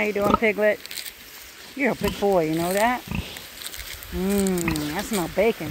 How you doing, Piglet? You're a big boy, you know that? Mmm, I smell bacon.